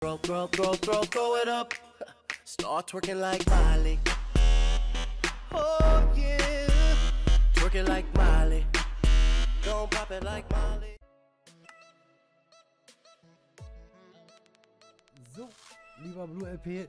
Throw, throw, throw, throw, throw it up. Start twerking like Miley. Oh yeah. Twerking like Miley. Don't pop it like Miley. So, lieber Blue LP,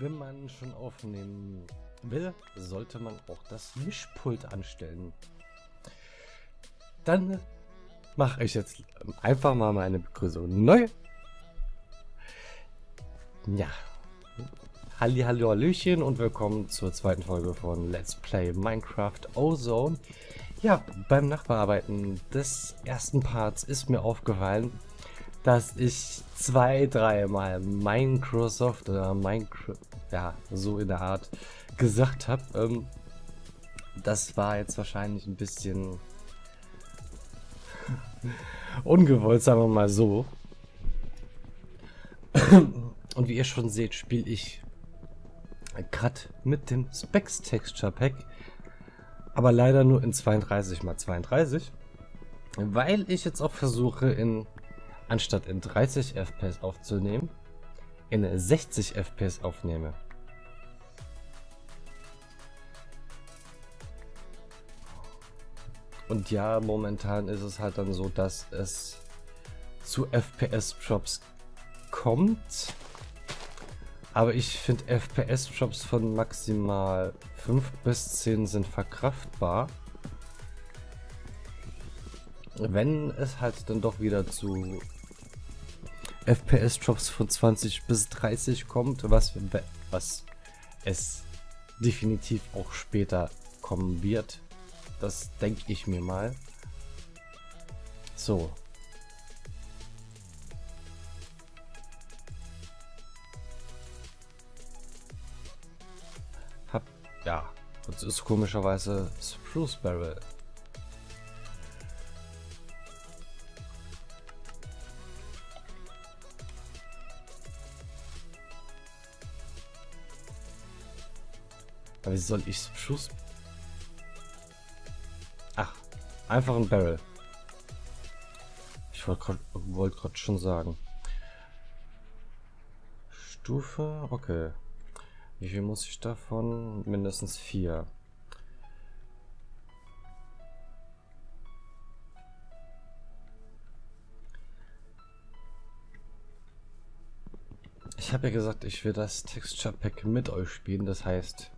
wenn man schon aufnehmen will, sollte man auch das Mischpult anstellen. Dann mache ich jetzt einfach mal meine Begrüßung neu. Ja. Halli, hallo, hallöchen und willkommen zur zweiten Folge von Let's Play Minecraft Ozone. Ja, beim Nachbearbeiten des ersten Parts ist mir aufgefallen, dass ich zwei, dreimal Microsoft oder Minecraft, ja, so in der Art gesagt habe. Ähm, das war jetzt wahrscheinlich ein bisschen ungewollt, sagen wir mal so. Und wie ihr schon seht, spiele ich gerade mit dem Specs Texture Pack, aber leider nur in 32 x 32, weil ich jetzt auch versuche in anstatt in 30 FPS aufzunehmen, in 60 FPS aufnehme. Und ja, momentan ist es halt dann so, dass es zu FPS-Drops kommt. Aber ich finde FPS-Drops von maximal 5 bis 10 sind verkraftbar. Wenn es halt dann doch wieder zu FPS-Drops von 20 bis 30 kommt, was, was es definitiv auch später kommen wird, das denke ich mir mal. So. Ja, das ist komischerweise Spruce Barrel. Aber wie soll ich Spruce Einfach ein Barrel. Ich wollte gerade wollt schon sagen. Stufe, okay. Wie viel muss ich davon? Mindestens vier. Ich habe ja gesagt, ich will das Texture Pack mit euch spielen. Das heißt,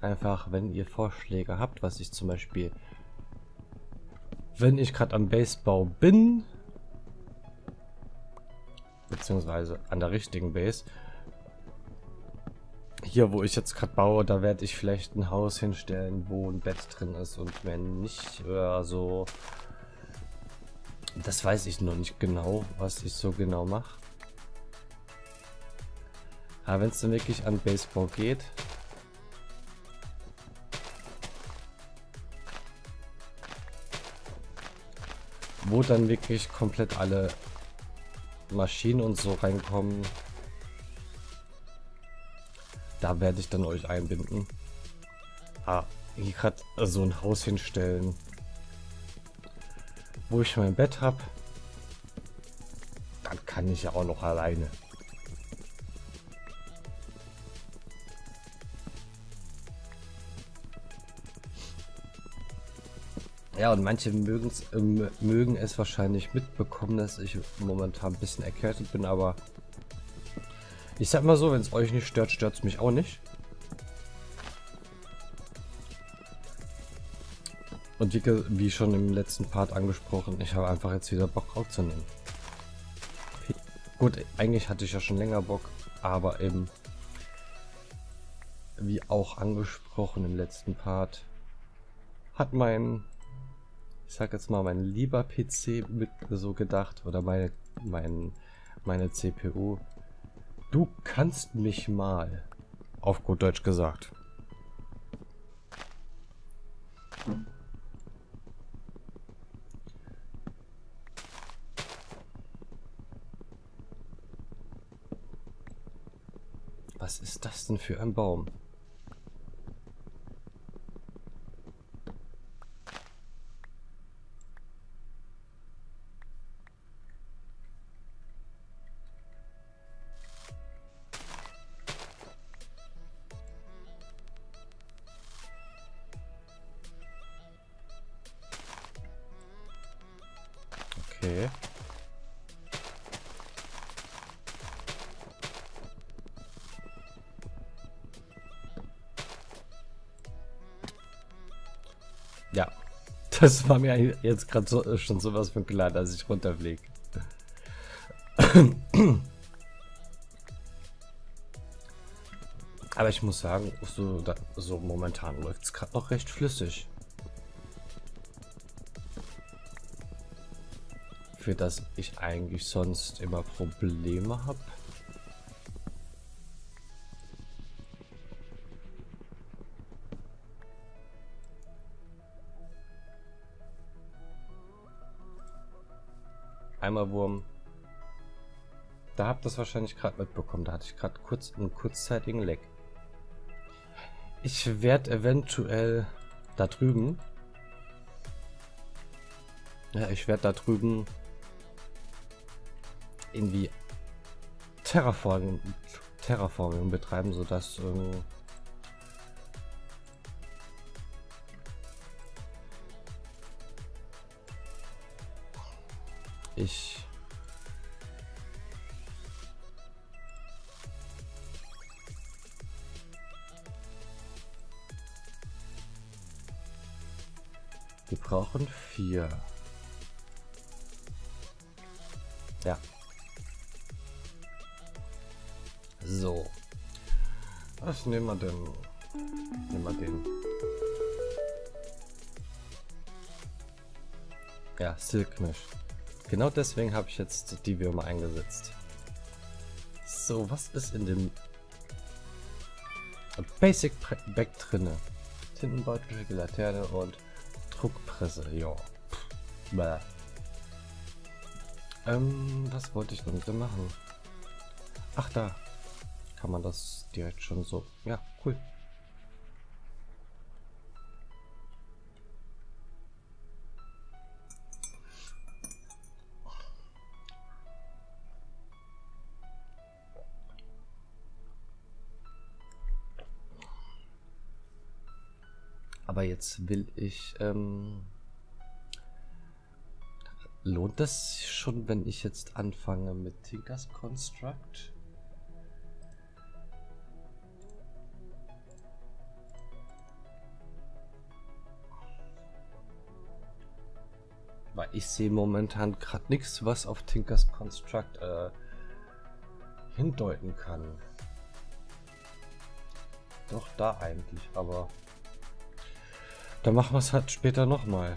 einfach, wenn ihr Vorschläge habt, was ich zum Beispiel, wenn ich gerade am Basebau bin, beziehungsweise an der richtigen Base, hier, wo ich jetzt gerade baue, da werde ich vielleicht ein Haus hinstellen, wo ein Bett drin ist und wenn nicht, oder so, das weiß ich noch nicht genau, was ich so genau mache. Aber wenn es dann wirklich an Baseball geht, wo dann wirklich komplett alle Maschinen und so reinkommen. Da werde ich dann euch einbinden. Ah, hier gerade so ein Haus hinstellen, wo ich mein Bett habe. Dann kann ich ja auch noch alleine. Ja, und manche äh, mögen es wahrscheinlich mitbekommen, dass ich momentan ein bisschen erkältet bin, aber ich sag mal so, wenn es euch nicht stört, stört es mich auch nicht. Und wie, wie, schon im letzten Part angesprochen, ich habe einfach jetzt wieder Bock aufzunehmen. Gut, eigentlich hatte ich ja schon länger Bock, aber eben, wie auch angesprochen im letzten Part, hat mein ich sag jetzt mal, mein lieber PC mit so gedacht oder meine, mein, meine CPU. Du kannst mich mal, auf gut Deutsch gesagt. Was ist das denn für ein Baum? Okay. Ja, das war mir jetzt gerade so, schon sowas von klar, dass ich runterfliege. Aber ich muss sagen, so, so momentan läuft es gerade noch recht flüssig. Für das ich eigentlich sonst immer Probleme habe. Einmal Wurm. Da habt ihr das wahrscheinlich gerade mitbekommen. Da hatte ich gerade kurz einen kurzzeitigen Leck. Ich werde eventuell da drüben. Ja, ich werde da drüben irgendwie Terraforming, Terraforming betreiben, sodass ähm, ich Wir brauchen vier. Ja. So. Was nehmen wir denn? Nehmen wir den. Ja, Silkmisch. Genau deswegen habe ich jetzt die Würmer eingesetzt. So, was ist in dem Basic Back drinne? Tintenbeutel, Laterne und Druckpresse, ja. Bäh. Ähm, was wollte ich denn machen? Ach, da. Kann man das direkt schon so. Ja, cool. Aber jetzt will ich... Ähm, lohnt das schon, wenn ich jetzt anfange mit Tinkers Construct? Ich sehe momentan gerade nichts, was auf Tinkers Construct äh, hindeuten kann. Doch da eigentlich, aber dann machen wir es halt später nochmal.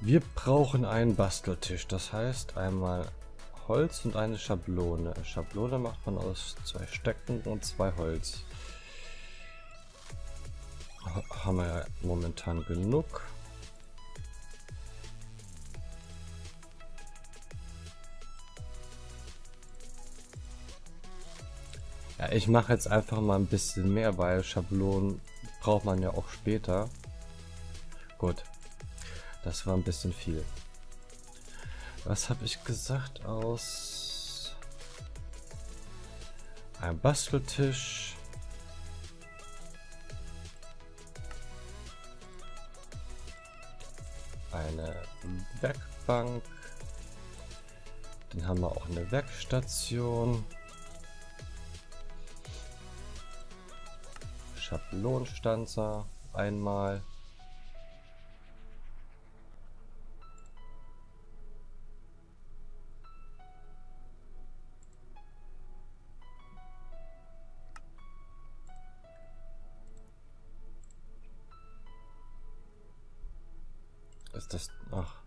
Wir brauchen einen Basteltisch. Das heißt einmal Holz und eine Schablone. Schablone macht man aus zwei Stöcken und zwei Holz. Haben wir momentan genug. Ja, ich mache jetzt einfach mal ein bisschen mehr, weil Schablonen braucht man ja auch später. Gut. Das war ein bisschen viel. Was habe ich gesagt aus ein Basteltisch? Eine Werkbank. Dann haben wir auch eine Werkstation. Schablonstanzer einmal. Ist das... Ach.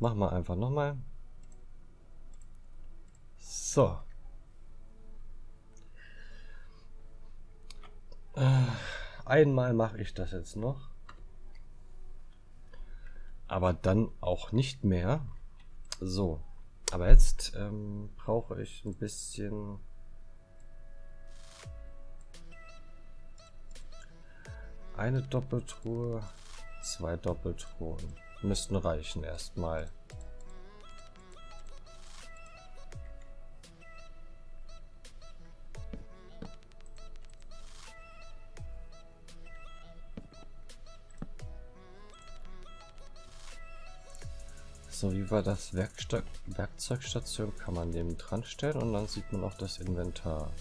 Machen wir einfach nochmal. So. Einmal mache ich das jetzt noch. Aber dann auch nicht mehr. So. Aber jetzt ähm, brauche ich ein bisschen... Eine Doppeltruhe, Zwei Doppeltruhen. Müssten reichen erstmal. So, wie war das? Werksta Werkzeugstation kann man neben dran stellen und dann sieht man auch das Inventar.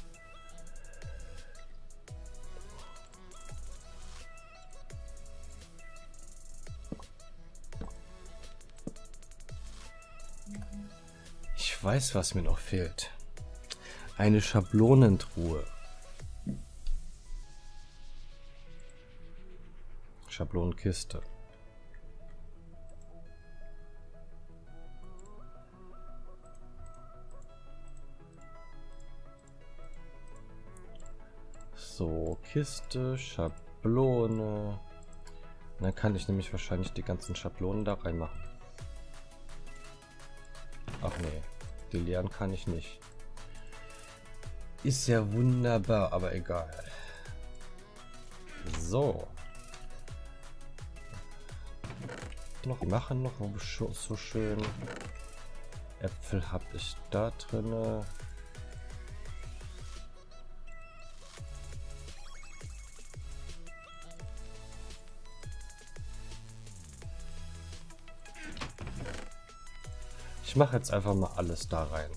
Weiß, was mir noch fehlt. Eine Schablonentruhe. Schablonenkiste. So, Kiste, Schablone. Dann kann ich nämlich wahrscheinlich die ganzen Schablonen da reinmachen. Ach nee, die leeren kann ich nicht. Ist ja wunderbar, aber egal. So. Noch machen noch so schön. Äpfel habe ich da drinne. Ich mache jetzt einfach mal alles da rein.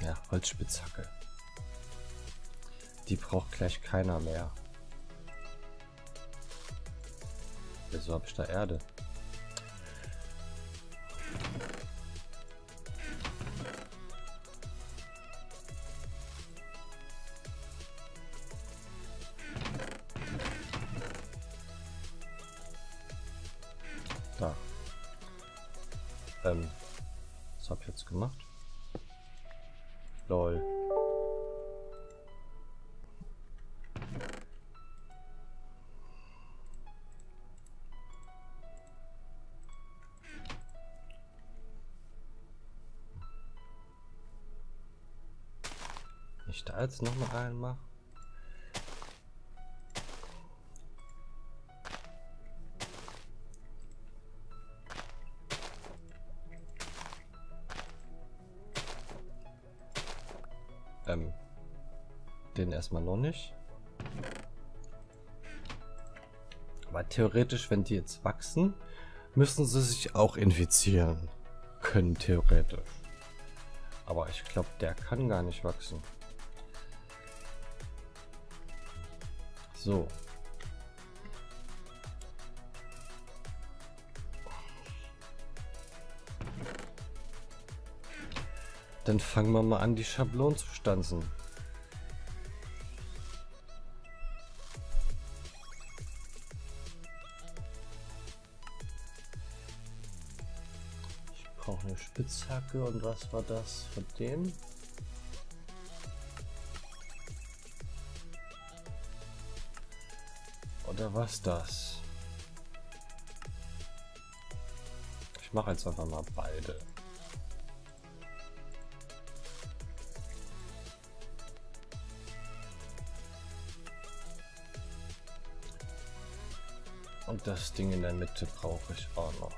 Ja, Holzspitzhacke. Die braucht gleich keiner mehr. Wieso habe ich da Erde? Ähm, was hab ich jetzt gemacht? Lol. Ich da jetzt noch mal Ähm, den erstmal noch nicht. Aber theoretisch, wenn die jetzt wachsen, müssen sie sich auch infizieren können, theoretisch. Aber ich glaube, der kann gar nicht wachsen. So. Dann fangen wir mal an, die Schablonen zu stanzen. Ich brauche eine Spitzhacke und was war das von dem? Oder was das? Ich mache jetzt einfach mal beide. Das Ding in der Mitte brauche ich auch noch.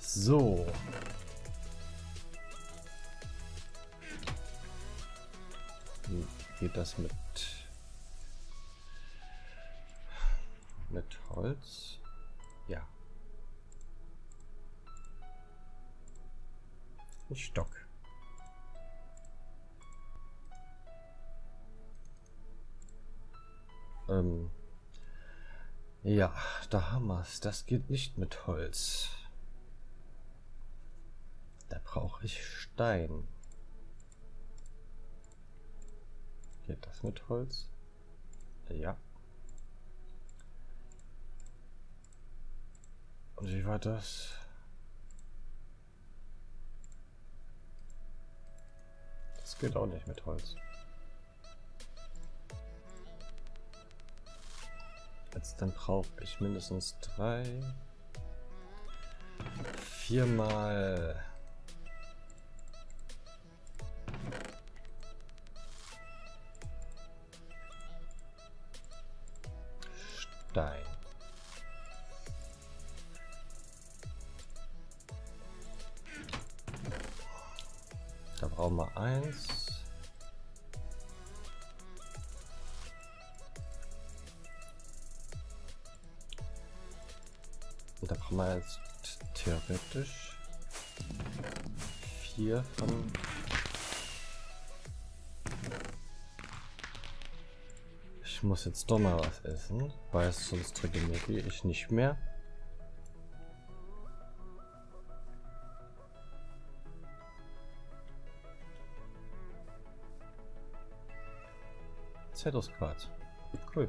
So. Wie geht das mit mit Holz? Ja. Ein Stock. Ähm, ja, da haben wir es. Das geht nicht mit Holz. Da brauche ich Stein. Geht das mit Holz? Ja. Und wie war das? Das geht auch nicht mit Holz. Jetzt dann brauche ich mindestens drei, viermal. Stein. Da brauchen wir eins. Wir jetzt theoretisch vier von Ich muss jetzt doch mal was essen, weil sonst regeneriere ich nicht mehr. Zedosquad. Cool.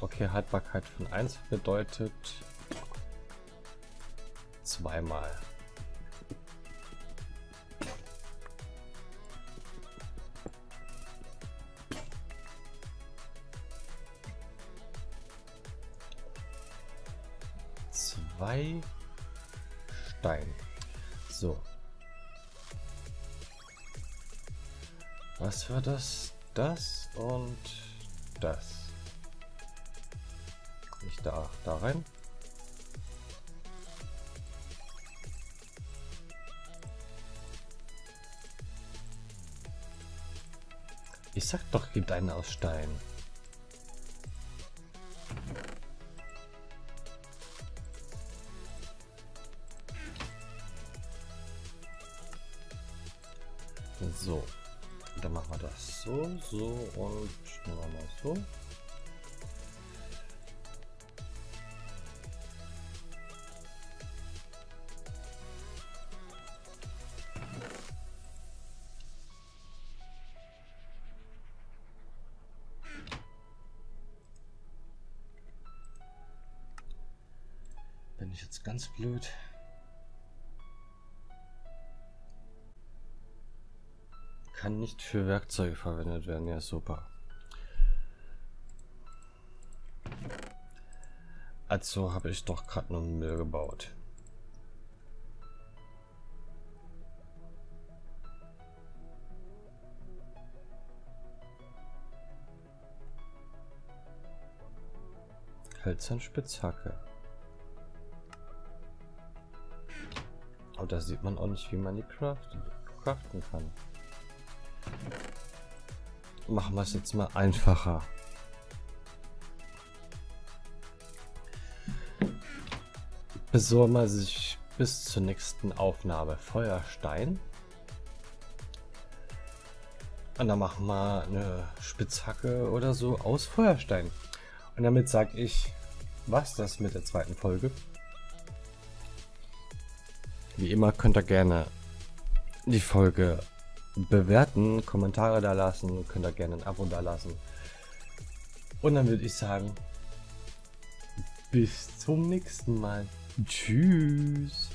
Okay, Haltbarkeit von 1 bedeutet zweimal. Zwei Stein. So. Was war das? Das und das. Nicht da, da rein. Ich sag doch, gibt einen aus Stein. So, dann machen wir das so, so und wir mal so. Nicht für Werkzeuge verwendet werden, ja super. Also habe ich doch gerade nur Müll gebaut. Hölzern Spitzhacke. Aber da sieht man auch nicht, wie man die craft craften kann. Machen wir es jetzt mal einfacher. Besorgen wir sich bis zur nächsten Aufnahme Feuerstein. Und dann machen wir eine Spitzhacke oder so aus Feuerstein. Und damit sage ich, was das mit der zweiten Folge. Wie immer könnt ihr gerne die Folge bewerten, Kommentare da lassen, könnt ihr gerne ein Abo da lassen. Und dann würde ich sagen, bis zum nächsten Mal. Tschüss.